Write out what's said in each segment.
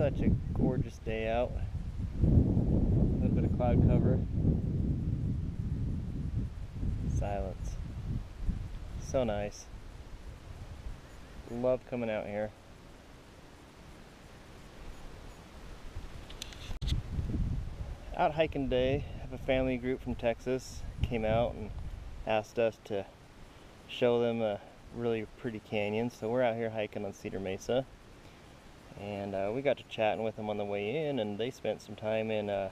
such a gorgeous day out. A little bit of cloud cover. Silence. So nice. Love coming out here. Out hiking day, have a family group from Texas came out and asked us to show them a really pretty canyon. So we're out here hiking on Cedar Mesa and uh, we got to chatting with them on the way in and they spent some time in uh,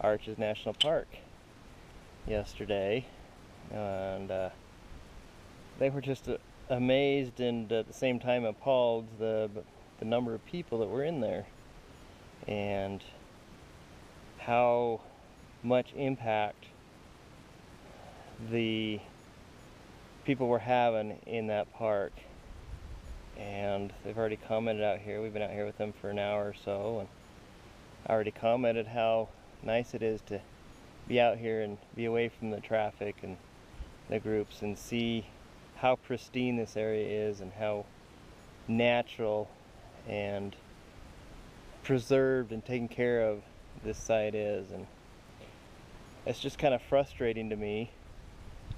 Arches National Park yesterday. And uh, they were just uh, amazed and at the same time appalled the the number of people that were in there. And how much impact the people were having in that park and they've already commented out here. We've been out here with them for an hour or so and I already commented how nice it is to be out here and be away from the traffic and the groups and see how pristine this area is and how natural and preserved and taken care of this site is. And it's just kind of frustrating to me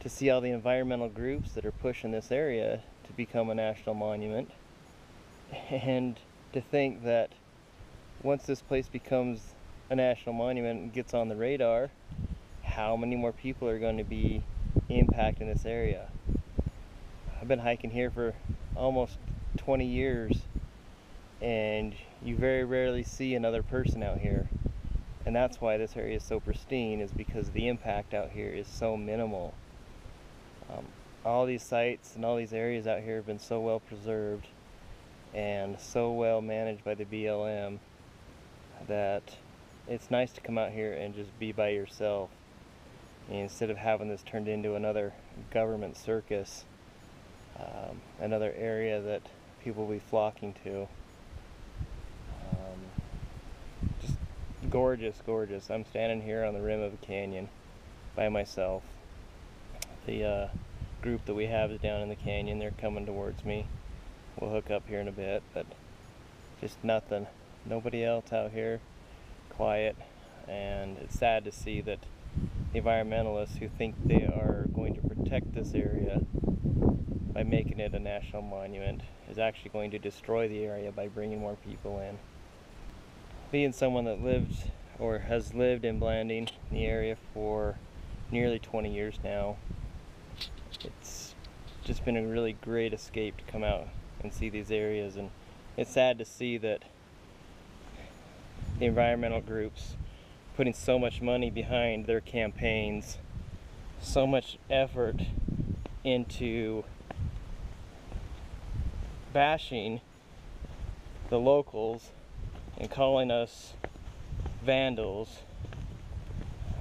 to see all the environmental groups that are pushing this area to become a national monument. And to think that once this place becomes a national monument and gets on the radar how many more people are going to be impacting this area? I've been hiking here for almost 20 years and you very rarely see another person out here. And that's why this area is so pristine is because the impact out here is so minimal. Um, all these sites and all these areas out here have been so well preserved and so well managed by the BLM that it's nice to come out here and just be by yourself instead of having this turned into another government circus um, another area that people will be flocking to. Um, just gorgeous gorgeous. I'm standing here on the rim of a canyon by myself. The uh, group that we have is down in the canyon. They're coming towards me. We'll hook up here in a bit, but just nothing. Nobody else out here. Quiet. And it's sad to see that the environmentalists who think they are going to protect this area by making it a national monument is actually going to destroy the area by bringing more people in. Being someone that lived or has lived in Blanding, the area for nearly 20 years now, it's just been a really great escape to come out and see these areas and it's sad to see that the environmental groups putting so much money behind their campaigns so much effort into bashing the locals and calling us vandals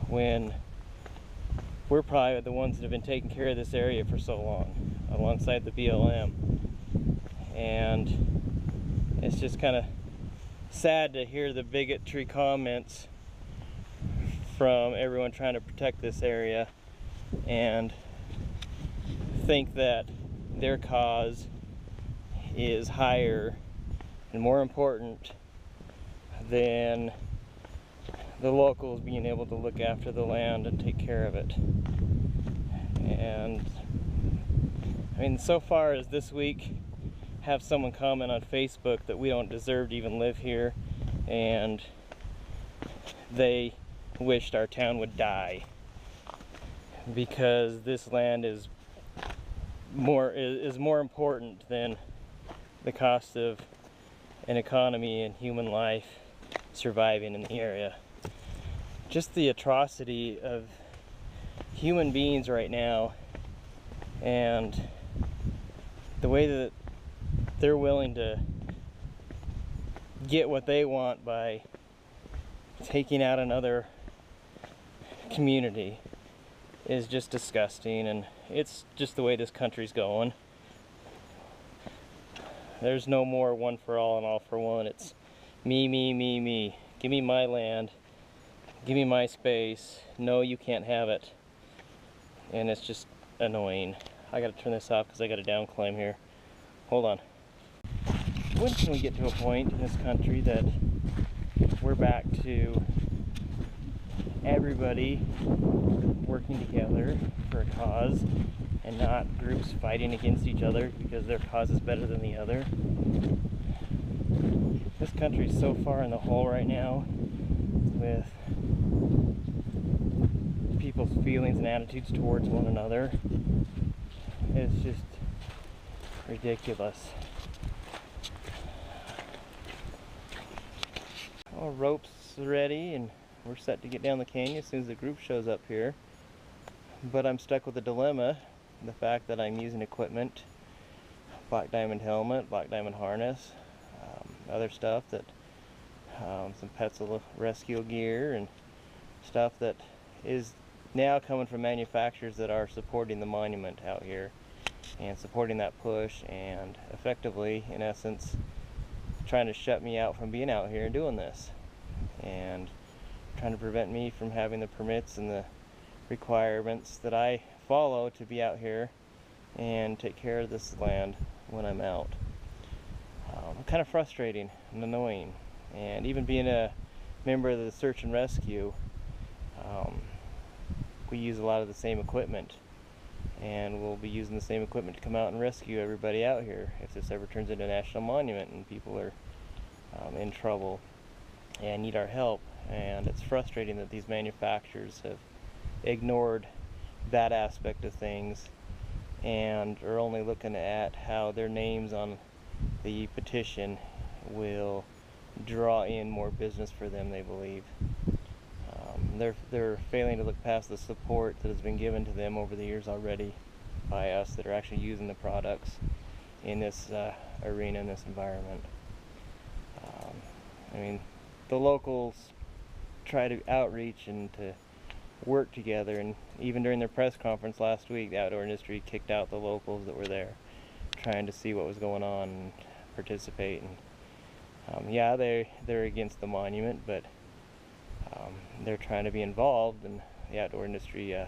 when we're probably the ones that have been taking care of this area for so long alongside the BLM and it's just kind of sad to hear the bigotry comments from everyone trying to protect this area and think that their cause is higher and more important than the locals being able to look after the land and take care of it. And I mean, so far as this week, have someone comment on Facebook that we don't deserve to even live here and they wished our town would die because this land is more is, more important than the cost of an economy and human life surviving in the area just the atrocity of human beings right now and the way that they're willing to get what they want by taking out another community is just disgusting and it's just the way this country's going. There's no more one for all and all for one. It's me, me, me, me. Give me my land give me my space. No, you can't have it. And it's just annoying. I gotta turn this off because I got a down climb here. Hold on. when can we get to a point in this country that we're back to everybody working together for a cause and not groups fighting against each other because their cause is better than the other. This country is so far in the hole right now with people's feelings and attitudes towards one another. It's just ridiculous. All ropes ready and we're set to get down the canyon as soon as the group shows up here. But I'm stuck with a dilemma. The fact that I'm using equipment, black diamond helmet, black diamond harness, um, other stuff that, um, some Petzl rescue gear and stuff that is now coming from manufacturers that are supporting the monument out here and supporting that push and effectively, in essence, trying to shut me out from being out here and doing this. And trying to prevent me from having the permits and the requirements that I follow to be out here and take care of this land when I'm out. Um, kind of frustrating and annoying. And even being a member of the search and rescue, um, we use a lot of the same equipment. And we'll be using the same equipment to come out and rescue everybody out here if this ever turns into a national monument and people are um, in trouble and need our help and it's frustrating that these manufacturers have ignored that aspect of things and are only looking at how their names on the petition will draw in more business for them they believe they're they're failing to look past the support that has been given to them over the years already by us that are actually using the products in this uh, arena in this environment um, I mean the locals try to outreach and to work together. And even during their press conference last week, the outdoor industry kicked out the locals that were there, trying to see what was going on and participate. And um, yeah, they they're against the monument, but um, they're trying to be involved. And the outdoor industry uh,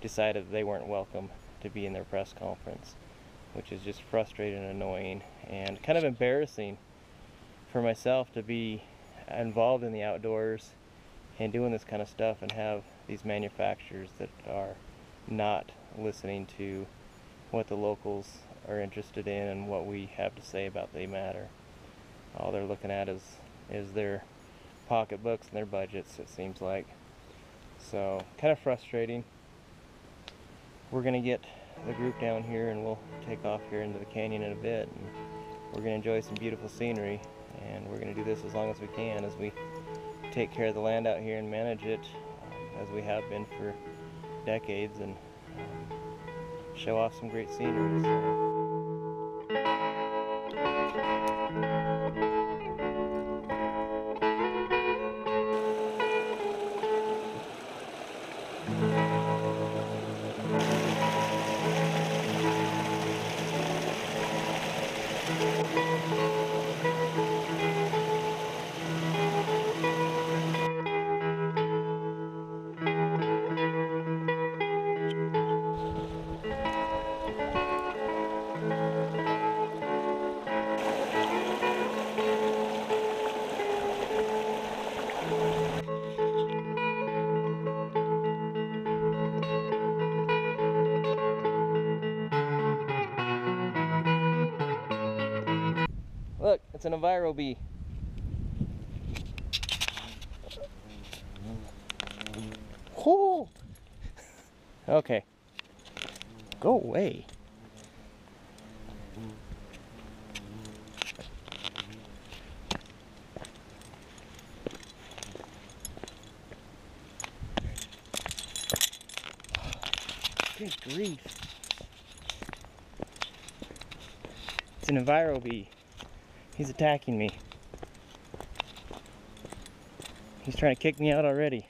decided they weren't welcome to be in their press conference, which is just frustrating and annoying and kind of embarrassing for myself to be involved in the outdoors and doing this kind of stuff and have these manufacturers that are not listening to what the locals are interested in and what we have to say about the matter. All they're looking at is is their pocketbooks and their budgets, it seems like. So, kind of frustrating. We're going to get the group down here and we'll take off here into the canyon in a bit. And we're going to enjoy some beautiful scenery and we're going to do this as long as we can as we take care of the land out here and manage it um, as we have been for decades and um, show off some great scenery. So. It's an Enviro bee. Oh. Okay. Go away. Good grief. It's an Enviro bee. He's attacking me. He's trying to kick me out already.